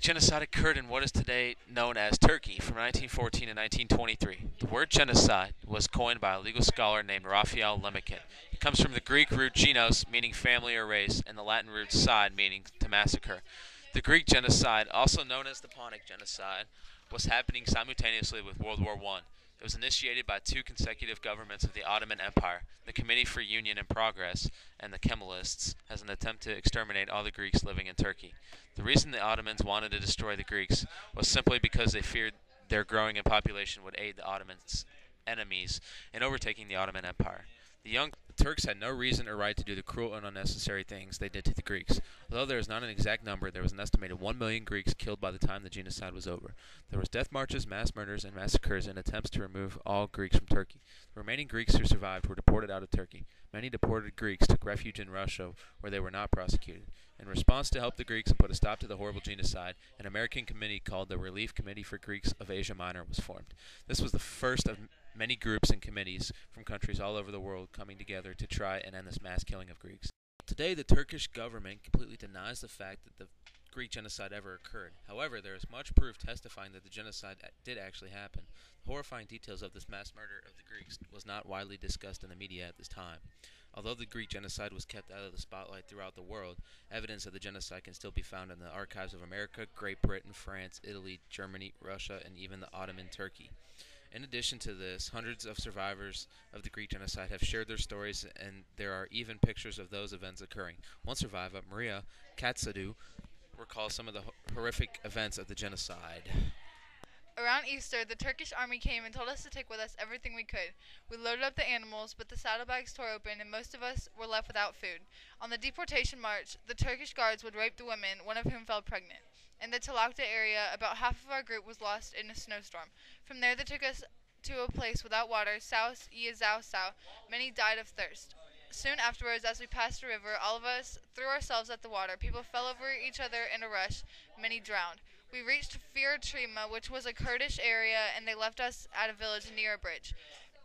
genocide occurred in what is today known as Turkey from 1914 to 1923. The word genocide was coined by a legal scholar named Raphael Lemkin. It comes from the Greek root genos, meaning family or race, and the Latin root cide, meaning to massacre. The Greek genocide, also known as the Pontic genocide, was happening simultaneously with World War I. It was initiated by two consecutive governments of the Ottoman Empire, the Committee for Union and Progress, and the Kemalists, as an attempt to exterminate all the Greeks living in Turkey. The reason the Ottomans wanted to destroy the Greeks was simply because they feared their growing in population would aid the Ottomans' enemies in overtaking the Ottoman Empire. The young Turks had no reason or right to do the cruel and unnecessary things they did to the Greeks. Although there is not an exact number, there was an estimated 1 million Greeks killed by the time the genocide was over. There was death marches, mass murders, and massacres in attempts to remove all Greeks from Turkey. The remaining Greeks who survived were deported out of Turkey. Many deported Greeks took refuge in Russia, where they were not prosecuted. In response to help the Greeks and put a stop to the horrible genocide, an American committee called the Relief Committee for Greeks of Asia Minor was formed. This was the first of many groups and committees from countries all over the world coming together to try and end this mass killing of Greeks. Today, the Turkish government completely denies the fact that the Greek genocide ever occurred. However, there is much proof testifying that the genocide did actually happen. The horrifying details of this mass murder of the Greeks was not widely discussed in the media at this time. Although the Greek genocide was kept out of the spotlight throughout the world, evidence of the genocide can still be found in the archives of America, Great Britain, France, Italy, Germany, Russia, and even the Ottoman Turkey. In addition to this, hundreds of survivors of the Greek genocide have shared their stories, and there are even pictures of those events occurring. One survivor, Maria Katsadou, recalls some of the horrific events of the genocide. Around Easter, the Turkish army came and told us to take with us everything we could. We loaded up the animals, but the saddlebags tore open, and most of us were left without food. On the deportation march, the Turkish guards would rape the women, one of whom fell pregnant. In the Talakta area, about half of our group was lost in a snowstorm. From there, they took us to a place without water, South Yazao Sao. Many died of thirst. Soon afterwards, as we passed a river, all of us threw ourselves at the water. People fell over each other in a rush. Many drowned. We reached Firatrima, which was a Kurdish area, and they left us at a village near a bridge.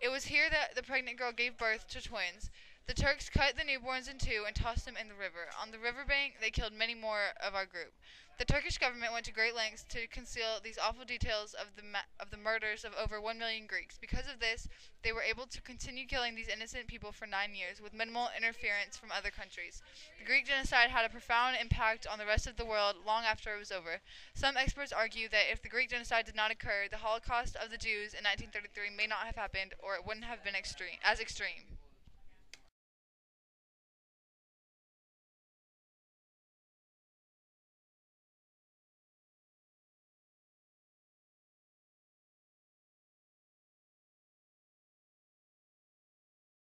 It was here that the pregnant girl gave birth to twins. The Turks cut the newborns in two and tossed them in the river. On the riverbank, they killed many more of our group. The Turkish government went to great lengths to conceal these awful details of the of the murders of over 1 million Greeks. Because of this, they were able to continue killing these innocent people for 9 years with minimal interference from other countries. The Greek genocide had a profound impact on the rest of the world long after it was over. Some experts argue that if the Greek genocide did not occur, the Holocaust of the Jews in 1933 may not have happened or it wouldn't have been extreme as extreme.